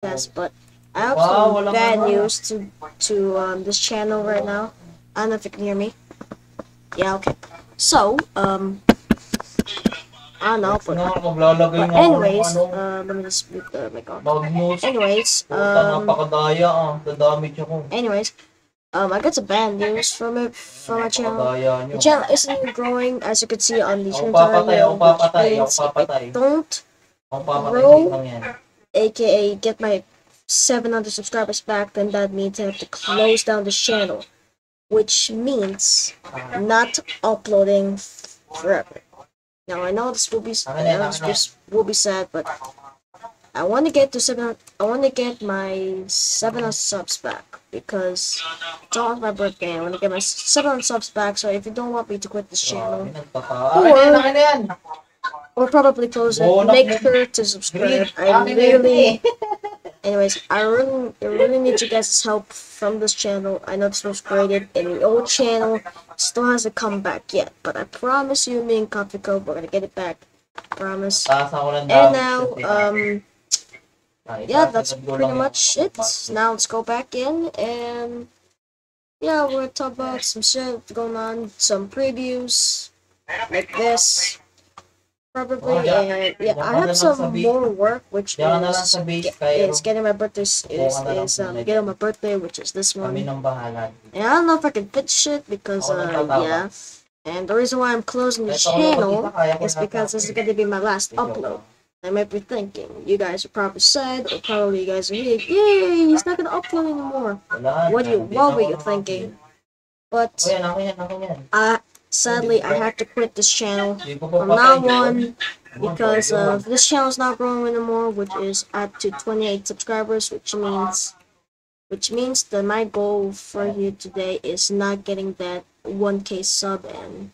Yes, but I have some bad news to to um this channel right now. I don't know if you can hear me. Yeah, okay. So, um, I don't know, but, but nga ako ng anyways, uh, let me just mute the mic on. Anyways, um, ah. Anyways, um, I got some bad news from it from my channel. The channel isn't growing as you can see on the Ako screen papatay, ako which papatay, ako means if papatay. I don't Ang aka get my 700 subscribers back, then that means I have to close down the channel, which means not uploading forever. Now I know this will be know this, will be sad, but I want to get to seven. I want to get my 700 subs back because it's almost my birthday. I want to get my 700 subs back. So if you don't want me to quit this channel, Grabe, or probably close it. Make sure to subscribe. I really, anyways, I really, I really need you guys' help from this channel. I know this was created in the old channel, still hasn't come back yet, but I promise you, me and Coffee Code, we're gonna get it back. Promise. Ako ng And now, um, yeah, that's pretty much it. Now let's go back in and yeah, we're gonna talk about some shit going on, some previews like this. Probably, Oh, yeah. yeah, I have some more work, which Diyan ka na lang is sa base, ge- Cairo. is getting my birthday is is, ka na lang is um getting my birthday, which is this one. And I don't know if I can fit shit because uh yeah, and the reason why I'm closing the Kahit ako lang channel mag-isa, kaya ko is because this is gonna be my last upload. I might be thinking, you guys are probably sad, or probably you guys are like, yay, he's not gonna upload anymore. What do you, what were you thinking? But yan, akin yan, akin yan. I, sadly, I have to quit this channel. Hindi ko pa from now on because of this is not growing anymore, which is up to 28 subscribers, which means, which means that my goal for you today is not getting that 1k sub and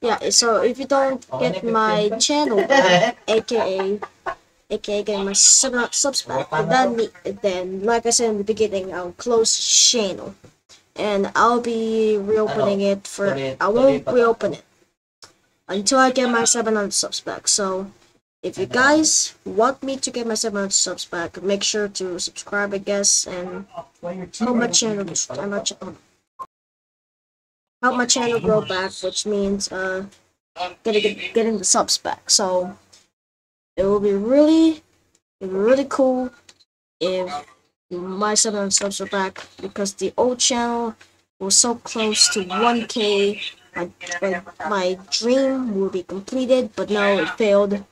yeah. So if you don't get my channel back, aka aka getting my sub subs back, then then like I said in the beginning, I'll close the channel, and I'll be reopening it for. I won't reopen it until I get my 700 subs back. So if you guys want me to get my 700 subs back, make sure to subscribe, I guess, and help my channel. My, ch- help my channel grow back, which means uh getting getting the subs back. So it will be really, really cool if my 700 subs are back because the old channel was so close to 1k. My, my, dream will be completed, but now it failed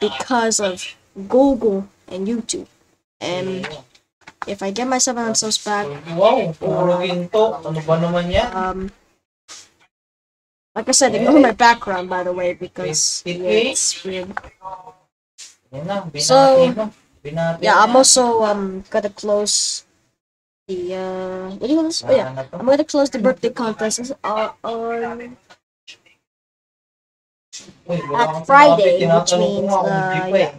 because of Google and YouTube. And if I get my 700 subs back, Wow, um, like I said, ignore my background by the way because yeah, it's weird. So, Yeah, I'm also um gonna close the uh what do you call this? Oh yeah, I'm gonna close the birthday contest uh, on at Friday, which means, uh, yeah. eh.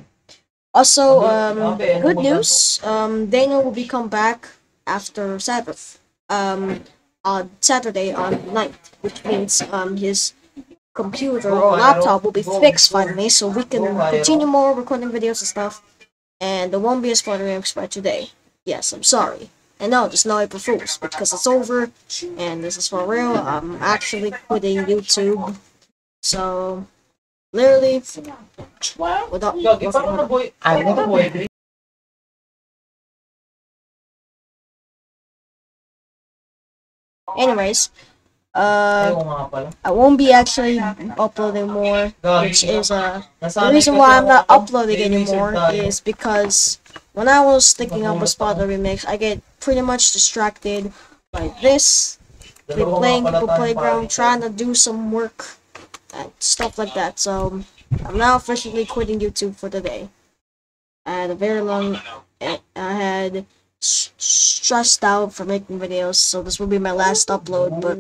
Also, um, good news. Um, Daniel will be come back after Sabbath. Um, on Saturday on night, which means um his computer or laptop will be fixed finally, so we can continue more recording videos and stuff. And there won't be a spoiler by today. Yes, I'm sorry. And know there's no April Fools because it's over, and this is for real. I'm actually quitting YouTube. So, literally, without, Gagi, parang na boy. I Parang na boy. anyways, uh, Ayaw nga pala. I won't be actually uploading more, which is uh the reason why I'm not uploading anymore is because when I was thinking of a spotter remix, I get pretty much distracted by this, playing People Playground, trying to do some work and stuff like that. So I'm now officially quitting YouTube for the day. I had a very long, I had stressed out for making videos, so this will be my last upload. But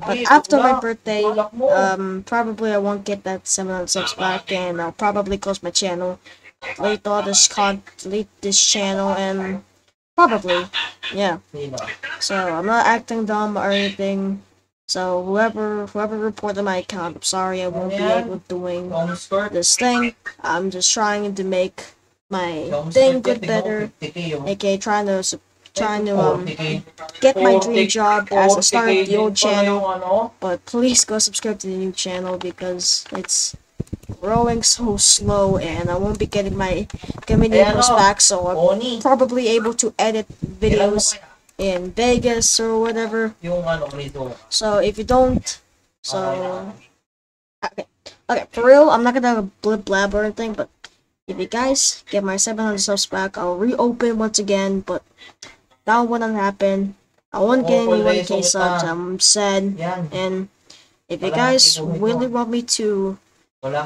but after my birthday, um, probably I won't get that 700 subs back, and I'll probably close my channel, delete all this con, delete this channel, and probably, yeah. So I'm not acting dumb or anything. So whoever whoever reported my account, I'm sorry I won't be able doing this thing. I'm just trying to make my thing skirt, good tignan mo, better. 50K aka trying to trying to um get my dream job as a start 40K the old channel. But please go subscribe to the new channel because it's growing so slow and I won't be getting my community Eh, ano? back so I'm probably able to edit videos in Vegas or whatever. Yung ano, rito. So if you don't so okay. Okay, for real, I'm not gonna blib blab or anything, but if you guys get my 700 subs back, I'll reopen once again, but that wouldn't happen. I won't get any wala 1k subs. I'm sad. And if you guys really want me to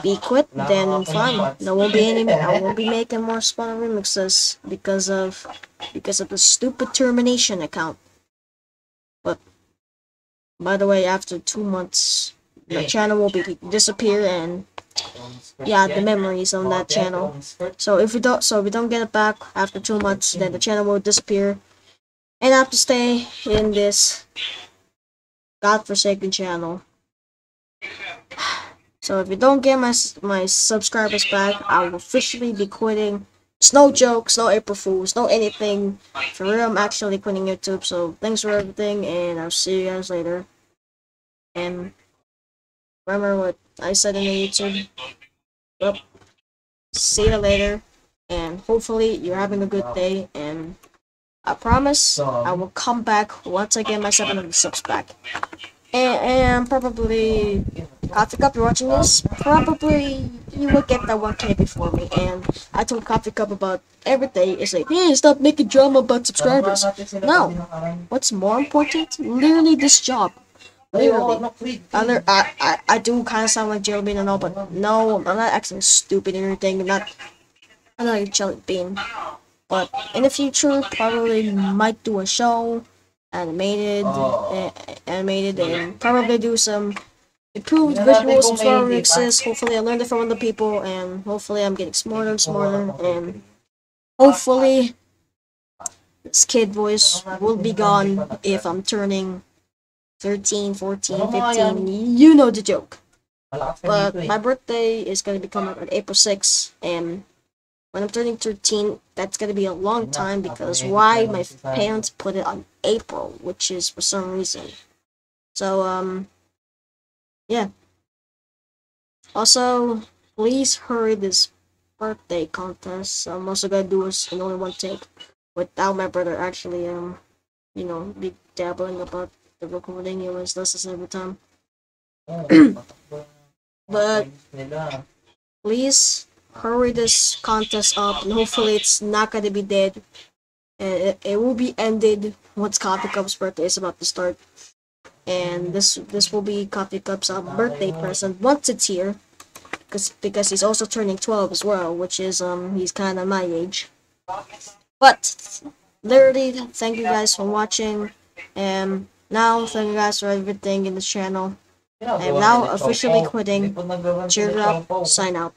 be quit, then fine. There won't be any. I won't be making more spawn remixes because of because of the stupid termination account. But by the way, after two months, my channel will be disappear and yeah, the memories on that channel. So if we don't, so we don't get it back after two months, then the channel will disappear, and I have to stay in this godforsaken channel. So if you don't get my my subscribers back, I will officially be quitting. It's no jokes, no April Fools, no anything. For real, I'm actually quitting YouTube. So thanks for everything, and I'll see you guys later. And remember what I said in the YouTube. Yep. See you later, and hopefully you're having a good day. And I promise I will come back once I get my 700 subs back. And, and probably, Coffee Cup, you're watching this. Probably you will get that 1K before me. And I told Coffee Cup about everything. It's like, hey, stop making drama about subscribers. Tama natin sila No. What's more important? Literally this job. Ay, oo, Literally. ano, free, free. Other, I, I, I do kind of sound like Jelly Bean and all, but no, I'm not acting stupid or anything. I'm not, I'm not like Jelly Bean. But in the future, probably might do a show, animated, Oh. eh, animated, and probably do some improved visuals kung as may well hindi pa. mixes. Hopefully, I learned it from other people, and hopefully, I'm getting smarter and smarter, and hopefully, this kid voice will be gone if I'm turning 13, 14, 15. You know the joke. But my birthday is gonna be coming on April 6th, and when I'm turning 13, that's gonna be a long time because why my parents put it on April, which is for some reason. So um, yeah. Also, please hurry this birthday contest. I'm also gonna do this in only one take, without my brother actually um, you know, be dabbling about recording. Always does this every time. But- please hurry this contest up and hopefully it's not gonna be dead and it, it will be ended once coffee cup's birthday is about to start and this this will be coffee cup's um, birthday present once it's here because because he's also turning 12 as well which is um he's kind of my age but literally thank you guys for watching and now thank you guys for everything in this channel Ginagawa I'm now officially quitting. Cheer up. Sign out